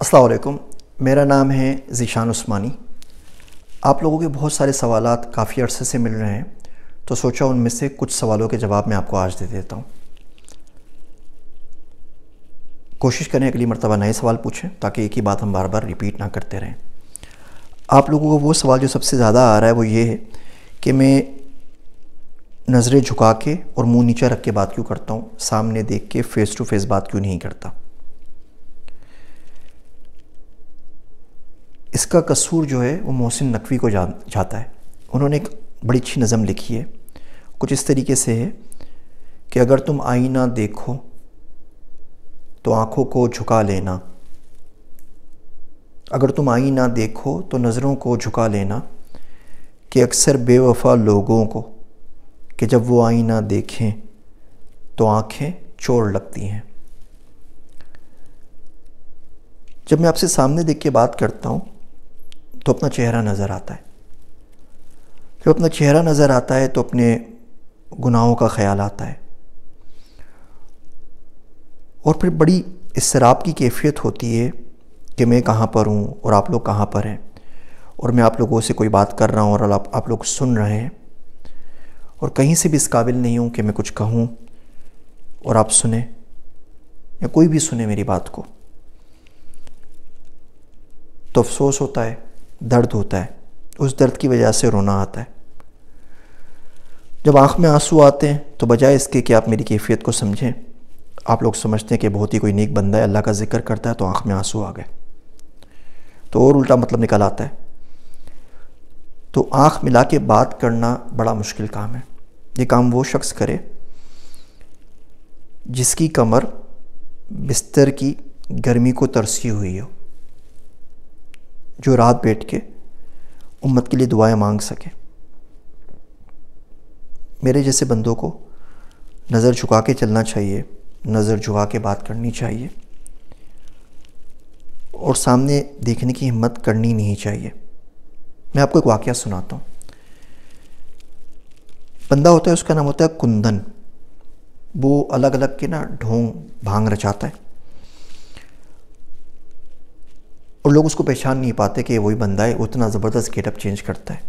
अस्सलाम वालेकुम। मेरा नाम है ज़ीशान उस्मानी। आप लोगों के बहुत सारे सवाल काफ़ी अर्से से मिल रहे हैं तो सोचा उनमें से कुछ सवालों के जवाब मैं आपको आज दे देता हूँ। कोशिश करें अगली मरतबा नए सवाल पूछें, ताकि एक ही बात हम बार बार रिपीट ना करते रहें। आप लोगों को वो सवाल जो सबसे ज़्यादा आ रहा है वो ये है कि मैं नज़रें झुका के और मुँह नीचे रख के बात क्यों करता हूँ, सामने देख के फ़ेस टू फेस बात क्यों नहीं करता? इसका कसूर जो है, वो मोहसिन नकवी को जा, जाता है। उन्होंने एक बड़ी अच्छी नज़म लिखी है। कुछ इस तरीके से है कि अगर तुम आईना देखो तो आँखों को झुका लेना। अगर तुम आईना देखो तो नज़रों को झुका लेना कि अक्सर बेवफा लोगों को कि जब वो आईना देखें तो आँखें चोर लगती हैं। जब मैं आपसे सामने देख के बात करता हूँ तो अपना चेहरा नज़र आता है। जब अपना चेहरा नज़र आता है तो अपने गुनाहों का ख्याल आता है। और फिर बड़ी इसराब की कैफियत होती है कि मैं कहाँ पर हूँ और आप लोग कहाँ पर हैं। और मैं आप लोगों से कोई बात कर रहा हूँ और आप, आप लोग सुन रहे हैं। और कहीं से भी इस काबिल नहीं हूँ कि मैं कुछ कहूँ और आप सुने या कोई भी सुने मेरी बात को। तो अफसोस होता है दर्द होता है, उस दर्द की वजह से रोना आता है। जब आँख में आँसू आते हैं तो बजाय इसके कि आप मेरी कैफियत को समझें, आप लोग समझते हैं कि बहुत ही कोई नेक बंदा है, अल्लाह का ज़िक्र करता है तो आँख में आँसू आ गए। तो और उल्टा मतलब निकल आता है। तो आँख मिला के बात करना बड़ा मुश्किल काम है। ये काम वो शख्स करे, जिसकी कमर बिस्तर की गर्मी को तरसी हुई हो। जो रात बैठ के उम्मत के लिए दुआएँ मांग सके। मेरे जैसे बंदों को नज़र झुका के चलना चाहिए, नज़र झुका के बात करनी चाहिए और सामने देखने की हिम्मत करनी नहीं चाहिए। मैं आपको एक वाक़ सुनाता हूँ। बंदा होता है, उसका नाम होता है कुंदन। वो अलग अलग के ना ढोंग भाँग रचाता है। और लोग उसको पहचान नहीं पाते कि वही बंदा है उतना ज़बरदस्त गेटअप चेंज करता है।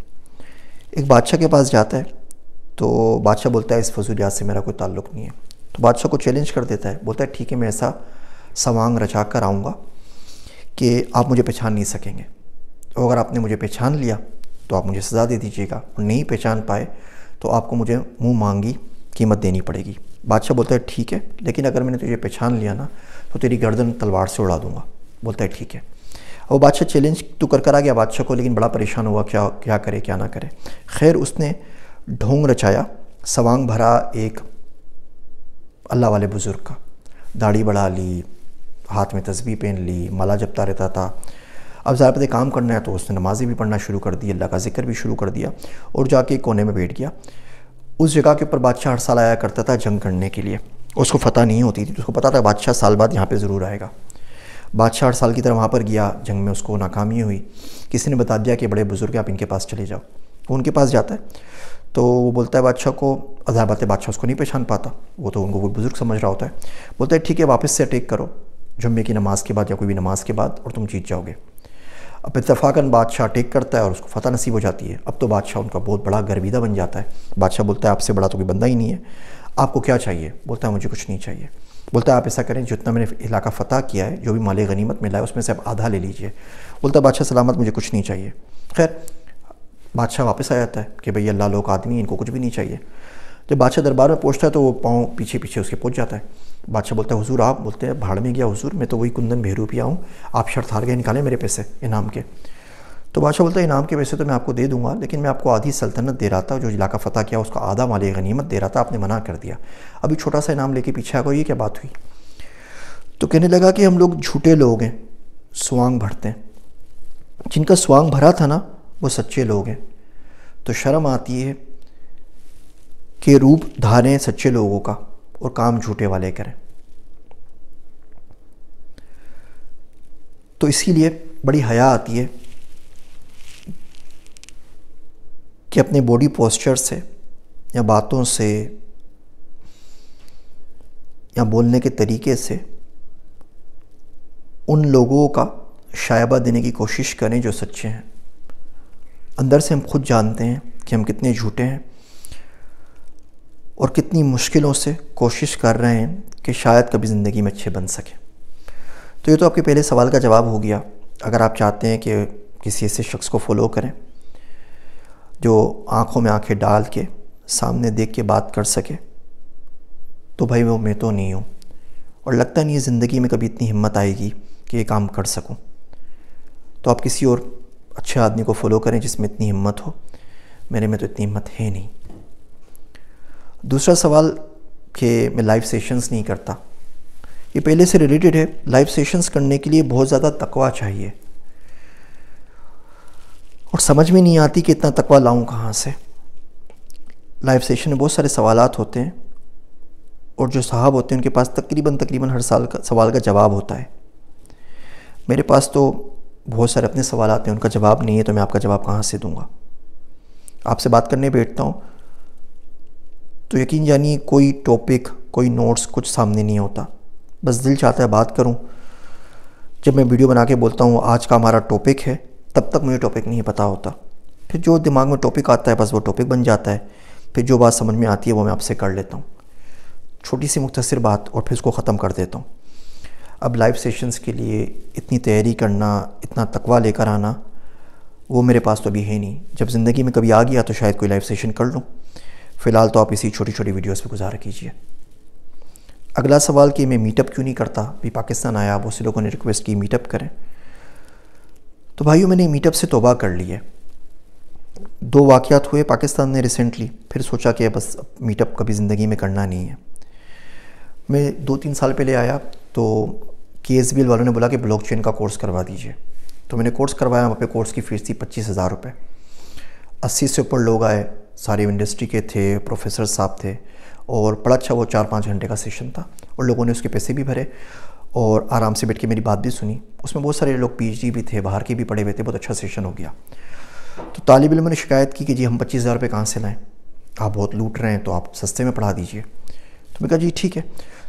एक बादशाह के पास जाता है तो बादशाह बोलता है, इस फजूलियात से मेरा कोई ताल्लुक़ नहीं है। तो बादशाह को चैलेंज कर देता है, बोलता है, ठीक है, मैं ऐसा सवांग रचा कर आऊँगा कि आप मुझे पहचान नहीं सकेंगे। और अगर आपने मुझे पहचान लिया तो आप मुझे सज़ा दे दीजिएगा। और नहीं पहचान पाए तो आपको मुझे मुँह मांगी कीमत देनी पड़ेगी। बादशाह बोलता है, ठीक है, लेकिन अगर मैंने तुझे पहचान लिया ना तो तेरी गर्दन तलवार से उड़ा दूँगा। बोलता है, ठीक है। और बादशाह चैलेंज तो कर कर आ गया बादशाह को, लेकिन बड़ा परेशान हुआ, क्या क्या करे, क्या ना करे। खैर, उसने ढोंग रचाया, सवांग भरा एक अल्लाह वाले बुज़ुर्ग का। दाढ़ी बढ़ा ली, हाथ में तस्बी पहन ली, माला जपता रहता था। अब ज़्यादा पता काम करना है तो उसने नमाज़ें भी पढ़ना शुरू कर दी, अल्लाह का ज़िक्र भी शुरू कर दिया और जाके कोने में बैठ गया। उस जगह के ऊपर बादशाह हर साल आया करता था जंग करने के लिए। उसको फ़तह नहीं होती थी तो उसको पता था बादशाह साल बाद यहाँ पर ज़रूर आएगा। बादशाह हर साल की तरह वहाँ पर गया। जंग में उसको नाकामी हुई। किसी ने बता दिया कि बड़े बुज़ुर्ग आप इनके पास चले जाओ। वो उनके पास जाता है। तो वो बोलता है बादशाह को अदा बात, बादशाह उसको नहीं पहचान पाता। वो तो उनको कोई बुज़ुर्ग समझ रहा होता है। बोलता है, ठीक है, वापस से अटैक करो। जुम्मे की नमाज़ के बाद या कोई भी नमाज़ के बाद और तुम जीत जाओगे। अब इतफाक़न बादशाह टेक करता है और उसको फ़तह नसीब हो जाती है। अब तो बादशाह उनका बहुत बड़ा गर्विदा बन जाता है। बादशाह बोलता है, आपसे बड़ा तो कोई बंदा ही नहीं है। आपको क्या चाहिए? बोलता है, मुझे कुछ नहीं चाहिए। बोलता आप ऐसा करें, जितना मैंने इलाका फ़तह किया है, जो भी माली गनीमत मिला है, उसमें से आप आधा ले लीजिए। बोलता बादशाह सलामत, मुझे कुछ नहीं चाहिए। खैर, बादशाह वापस आ जाता है कि भाई, अल्लाह लोग आदमी इनको कुछ भी नहीं चाहिए। जब बादशाह दरबार में पहुँचता है तो वो पाँव पीछे पीछे उसके पहुँच जाता है। बादशाह बोलता है, हुजूर, आप बोलते हैं, भाड़ में गया हुजूर, मैं तो वही कुंदन भेरू पिया हूँ, आप शर्त हार गए, निकालें मेरे पैसे इनाम के। तो बादशाह बोलता है, इनाम के पैसे तो मैं आपको दे दूँगा, लेकिन मैं आपको आधी सल्तनत दे रहा था, जो इलाका फ़तह किया, उसका आधा माली गनीमत दे रहा था, आपने मना कर दिया। अभी छोटा सा इनाम लेके पीछे आ गई ये क्या बात हुई? तो कहने लगा कि हम लोग झूठे लोग हैं, स्वांग भरते हैं। जिनका स्वांग भरा था ना, वो सच्चे लोग हैं। तो शर्म आती है कि रूप धारें सच्चे लोगों का, और काम झूठे वाले करें। तो इसीलिए बड़ी हया आती है कि अपने बॉडी पोस्चर से, या बातों से, या बोलने के तरीके से, उन लोगों का शायबा देने की कोशिश करें जो सच्चे हैं। अंदर से हम खुद जानते हैं कि हम कितने झूठे हैं और कितनी मुश्किलों से कोशिश कर रहे हैं कि शायद कभी ज़िंदगी में अच्छे बन सकें। तो ये तो आपके पहले सवाल का जवाब हो गया। अगर आप चाहते हैं कि किसी ऐसे शख्स को फॉलो करें जो आँखों में आँखें डाल के, सामने देख के बात कर सके। तो भाई वो मैं तो नहीं हूँ। और लगता नहीं है ज़िंदगी में कभी इतनी हिम्मत आएगी कि ये काम कर सकूँ। तो आप किसी और अच्छे आदमी को फॉलो करें जिसमें इतनी हिम्मत हो। मेरे में तो इतनी हिम्मत है नहीं। दूसरा सवाल कि मैं लाइव सेशंस नहीं करता। ये पहले से रिलेटेड है। लाइव सेशंस करने के लिए बहुत ज़्यादा तकवा चाहिए। और समझ में नहीं आती कि इतना तकवा लाऊं कहाँ से। लाइव सेशन में बहुत सारे सवाल होते हैं और जो साहब होते हैं, उनके पास तकरीबन तकरीबन हर साल का सवाल का जवाब होता है। मेरे पास तो बहुत सारे अपने सवाल हैं, उनका जवाब नहीं है तो मैं आपका जवाब कहाँ से दूँगा? आपसे बात करने बैठता हूँ तो यकीन जानिए कोई टॉपिक कोई नोट्स कुछ सामने नहीं होता। बस दिल चाहता है बात करूँ। जब मैं वीडियो बना के बोलता हूँ, आज का हमारा टॉपिक है तब तक मुझे टॉपिक नहीं पता होता। फिर जो दिमाग में टॉपिक आता है, बस वो टॉपिक बन जाता है। फिर जो बात समझ में आती है, वो मैं आपसे कर लेता हूँ। छोटी सी मुख्तर बात और फिर उसको ख़त्म कर देता हूँ। अब लाइव सेशंस के लिए इतनी तैयारी करना, इतना तकवा लेकर आना, वो मेरे पास तो अभी है नहीं। जब ज़िंदगी में कभी आ गया तो शायद कोई लाइव सेशन कर लूँ। फ़िलहाल तो आप इसी छोटी छोटी वीडियोस पे गुजारा कीजिए। अगला सवाल कि मैं मीटअप क्यों नहीं करता? भी पाकिस्तान आया बहुत से लोगों ने रिक्वेस्ट की मीटअप करें। तो भाइयों, मैंने मीटअप से तोबा कर ली है। दो वाक़ात हुए पाकिस्तान ने रिसेंटली फिर सोचा कि बस मीटअप कभी ज़िंदगी में करना नहीं है। मैं दो तीन साल पहले आया तो के एस बी एल वालों ने बोला कि ब्लॉक चेन का कोर्स करवा दीजिए। तो मैंने कोर्स करवाया, वहाँ पे कोर्स की फ़ीस थी पच्चीस हज़ार रुपये अस्सी से ऊपर लोग आए, सारे इंडस्ट्री के थे प्रोफेसर साहब थे, और बड़ा अच्छा वो चार पाँच घंटे का सेशन था, और लोगों ने उसके पैसे भी भरे। और आराम से बैठ के मेरी बात भी सुनी। उसमें बहुत सारे लोग पीएचडी भी थे, बाहर के भी पढ़े हुए थे, बहुत अच्छा सेशन हो गया। तो तालब इलम ने शिकायत की कि जी, हम पच्चीस हज़ार रुपये कहाँ से लाएँ? आप बहुत लूट रहे हैं तो आप सस्ते में पढ़ा दीजिए। तो मैं कहा, जी, ठीक है।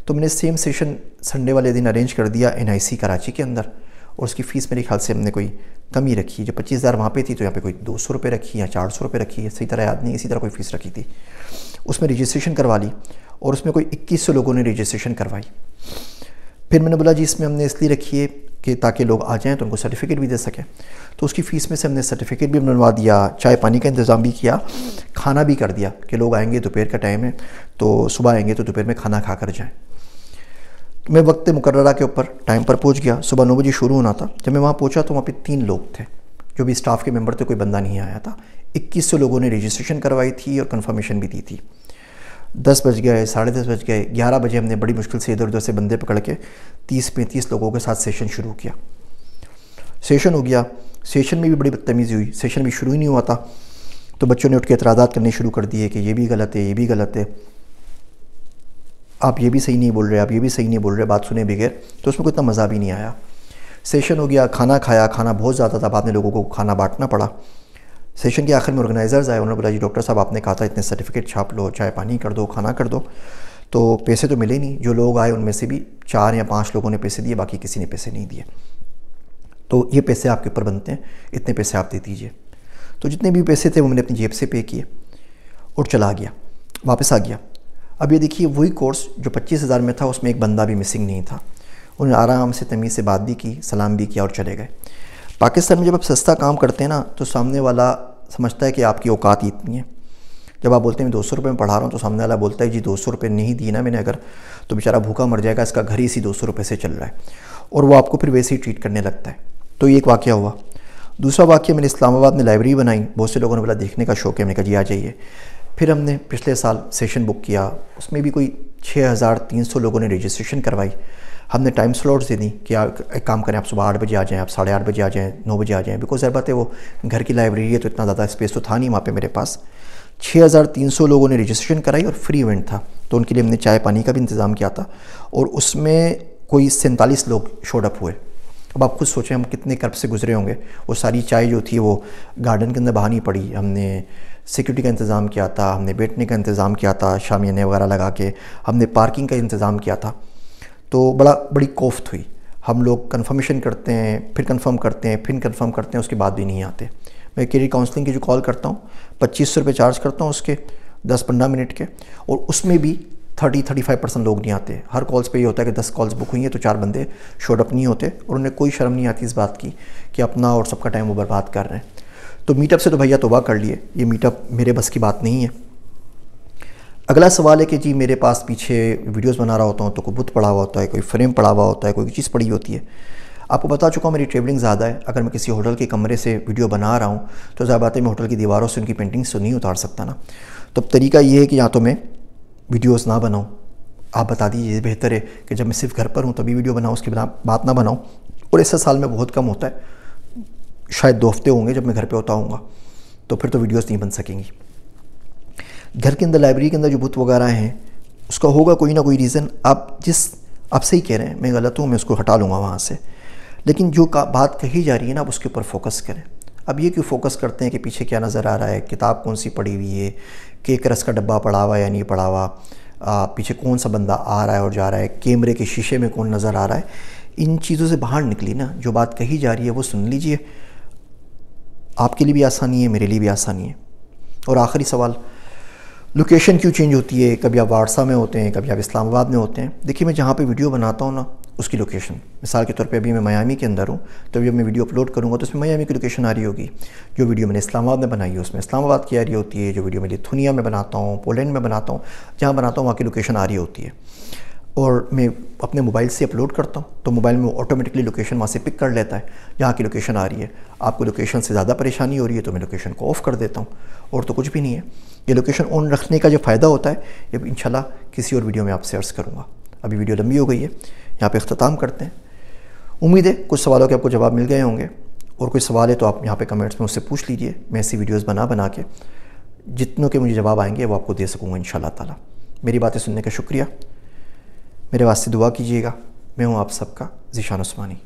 तो मैंने सेम सेशन संडे वाले दिन अरेंज कर दिया एनआईसी कराची के अंदर। और उसकी फ़ीस मेरे ख्याल से हमने कोई कमी रखी जो पच्चीस हज़ार वहाँ पर थी तो यहाँ पे कोई दो सौ रुपये रखी या चार सौ रुपये रखी सही तरह याद नहीं, इसी तरह कोई फ़ीस रखी थी। उसमें रजिस्ट्रेशन करवा ली और उसमें कोई इक्कीस सौ लोगों ने रजिस्ट्रेशन करवाई। फिर मैंने बोला, जी, इसमें हमने इसलिए रखी है कि ताकि लोग आ जाएँ तो उनको सर्टिफिकेट भी दे सकें। तो उसकी फ़ीस में से हमने सर्टिफिकेट भी बनवा दिया, चाय पानी का इंतज़ाम भी किया, खाना भी कर दिया कि लोग आएँगे, दोपहर का टाइम है तो सुबह आएँगे तो दोपहर में खाना खा कर जाएँ। तो मैं वक्त मुकर्रा के ऊपर टाइम पर पहुँच गया। सुबह नौ बजे शुरू होना था। जब मैं वहाँ पहुँचा तो वहाँ पर तीन लोग थे। जो भी स्टाफ के मेंबर थे, कोई बंदा नहीं आया था। इक्कीस सौ लोगों ने रजिस्ट्रेशन करवाई थी और कन्फर्मेशन भी दी थी। दस बज गए, साढ़े दस बज गए, ग्यारह बजे हमने बड़ी मुश्किल से इधर उधर से बंदे पकड़ के तीस पैंतीस लोगों के साथ सेशन शुरू किया। सेशन हो गया। सेशन में भी बड़ी बदतमीज़ी हुई। सेशन भी शुरू ही नहीं हुआ था। तो बच्चों ने उठ के एतराज़ा करने शुरू कर दिए कि ये भी गलत है, ये भी गलत है। आप ये भी सही नहीं बोल रहे, आप ये भी सही नहीं बोल रहे, बात सुने बगैर तो उसमें कोई इतना मज़ा भी नहीं आया। सेशन हो गया, खाना खाया, खाना बहुत ज़्यादा था, बाद में लोगों को खाना बांटना पड़ा। सेशन के आखिर में ऑर्गेनाइज़र्स आए, उन्होंने बोला, जी, डॉक्टर साहब, आपने कहा था, इतने सर्टिफिकेट छाप लो, चाय पानी कर दो, खाना कर दो। तो पैसे तो मिले नहीं। जो लोग आए, उनमें से भी चार या पाँच लोगों ने पैसे दिए, बाकी किसी ने पैसे नहीं दिए। तो ये पैसे आपके ऊपर बनते हैं, इतने पैसे आप दे दीजिए। तो जितने भी पैसे थे, वो मैंने अपनी जेब से पे किए और चला गया, वापस आ गया। अब ये देखिए, वही कोर्स जो पच्चीस हज़ार में था, उसमें एक बंदा भी मिसिंग नहीं था। उन्होंने आराम से तमीज़ से बात भी की, सलाम भी किया और चले गए। पाकिस्तान में जब आप सस्ता काम करते हैं ना तो सामने वाला समझता है कि आपकी औकात इतनी है। जब आप बोलते हैं, मैं दो सौ रुपये में पढ़ा रहा हूँ तो सामने वाला बोलता है, जी, दो सौ रुपये नहीं दिए ना मैंने, अगर तो बेचारा भूखा मर जाएगा, इसका घर ही इसी दो सौ रुपये से चल रहा है। और वो आपको फिर वैसे ही ट्रीट करने लगता है। तो ये एक वाक्य हुआ। दूसरा वाक्य मैंने इस्लामाबाद में लाइब्रेरी बनाई। बहुत से लोगों ने बोला, देखने का शौक है। मैंने कहा, जी, आ जाइए। फिर हमने पिछले साल सेशन बुक किया। उसमें भी कोई छः हज़ार तीन सौ लोगों ने रजिस्ट्रेशन करवाई। हमने टाइम स्लॉट्स दे दी कि आप एक काम करें, आप सुबह आठ बजे आ जाएँ, आप साढ़े आठ बजे आ जाएँ, नौ बजे आ जाएँ। बिकॉज़ ज़र बात है वो घर की लाइब्रेरी है तो इतना ज़्यादा स्पेस तो था नहीं वहाँ पे मेरे पास। छः हज़ार तीन सौ लोगों ने रजिस्ट्रेशन कराई और फ्री इवेंट था। तो उनके लिए हमने चाय पानी का भी इंतज़ाम किया था। और उसमें कोई सैंतालीस लोग शोडअप हुए। अब आप खुद सोचें, हम कितने कर्ब से गुजरे होंगे। वो सारी चाय जो थी, वो गार्डन के अंदर बहानी पड़ी। हमने सिक्योरिटी का इंतज़ाम किया था, हमने बैठने का इंतज़ाम किया था, शामियाने वगैरह लगा के। हमने पार्किंग का इंतज़ाम किया था। तो बड़ा, बड़ी कोफ्त हुई। हम लोग कन्फर्मेशन करते हैं, फिर कंफर्म करते हैं, फिर कंफर्म करते हैं, उसके बाद भी नहीं आते। मैं कैरियर काउंसलिंग की जो कॉल करता हूँ, पच्चीस सौ रुपये चार्ज करता हूँ उसके, दस पंद्रह मिनट के, और उसमें भी थर्टी थर्टी फाइव परसेंट लोग नहीं आते। हर कॉल्स पे ये होता है कि दस कॉल्स बुक हुई हैं तो चार बंदे शोडअप नहीं होते, और उन्हें कोई शर्म नहीं आती इस बात की कि अपना और सबका टाइम वो बर्बाद कर रहे हैं। तो मीटअप से तो भैया तोबा कर लिए। ये मीटअप मेरे बस की बात नहीं है। अगला सवाल है कि जी मेरे पास पीछे वीडियोस बना रहा होता हूँ तो कोई बुत पड़ा हुआ होता है, कोई फ्रेम पड़ा हुआ होता है, कोई चीज़ पड़ी होती है। आपको बता चुका हूँ मेरी ट्रेवलिंग ज़्यादा है। अगर मैं किसी होटल के कमरे से वीडियो बना रहा हूँ तो ज़्यादा बात है मैं होटल की दीवारों से उनकी पेंटिंग्स तो नहीं उतार सकता ना। तो तरीका ये है कि या तो मैं वीडियोज़ ना बनाऊँ। आप बता दीजिए बेहतर है कि जब मैं सिर्फ़ घर पर हूँ, तभी वीडियो बनाऊँ, उसके बिना बात ना बनाऊँ। और ऐसा साल में बहुत कम होता है। शायद दो हफ़्ते होंगे जब मैं घर पर होता हूँ तो फिर तो वीडियोज़ नहीं बन सकेंगी। घर के अंदर लाइब्रेरी के अंदर जो बुत वगैरह हैं, उसका होगा कोई ना कोई रीज़न आप जिस, आप सही कह रहे हैं, मैं गलत हूँ, मैं उसको हटा लूँगा वहाँ से। लेकिन जो का, बात कही जा रही है ना, आप उसके ऊपर फोकस करें। अब ये क्यों फोकस करते हैं कि पीछे क्या नज़र आ रहा है? किताब कौन सी पड़ी हुई है? केक रस का डब्बा पड़ा हुआ या नहीं पड़ा हुआ? पीछे कौन सा बंदा आ रहा है और जा रहा है? कैमरे के शीशे में कौन नज़र आ रहा है? इन चीज़ों से बाहर निकली ना, जो बात कही जा रही है, वो सुन लीजिए। आपके लिए भी आसानी है, मेरे लिए भी आसानी है। और आखिरी सवाल लोकेशन क्यों चेंज होती है? कभी आप वारसा में होते हैं, कभी आप इस्लामाबाद में होते हैं। देखिए, मैं जहाँ पे वीडियो बनाता हूँ ना, उसकी लोकेशन मिसाल के तौर पे अभी मैं मायामी के अंदर हूँ तो जब मैं वीडियो अपलोड करूँगा तो उसमें मायामी की लोकेशन आ रही होगी। जो वीडियो मैंने इस्लामाबाद में बनाई है, उसमें इस्लामाबाद की आ रही होती है। जो वीडियो मैं लिथुनिया में बनाता हूँ, पोलैंड में बनाता हूँ, जहाँ बनाता हूँ, वहाँ की लोकेशन आ रही होती है। और मैं अपने मोबाइल से अपलोड करता हूँ तो मोबाइल में ऑटोमेटिकली लोकेशन वहाँ से पिक कर लेता है, जहाँ की लोकेशन आ रही है। आपको लोकेशन से ज़्यादा परेशानी हो रही है तो मैं लोकेशन को ऑफ़ कर देता हूँ। और तो कुछ भी नहीं है। ये लोकेशन ऑन रखने का जो फ़ायदा होता है, ये इंशाल्लाह किसी और वीडियो में आपसे अर्ज़ करूँगा। अभी वीडियो लंबी हो गई है। यहाँ पर अख्ताम करते हैं। उम्मीद है कुछ सवालों के आपको जवाब मिल गए होंगे। और कोई सवाल है तो आप यहाँ पे कमेंट्स में उससे पूछ लीजिए। मैं ऐसी वीडियोस बना बना के जितनों के मुझे जवाब आएँगे, वो आपको दे सकूँगा इन ताला। मेरी बातें सुनने का शुक्रिया। मेरे वास्ते दुआ कीजिएगा। मैं हूँ आप सबका ज़िशान उस्मानी।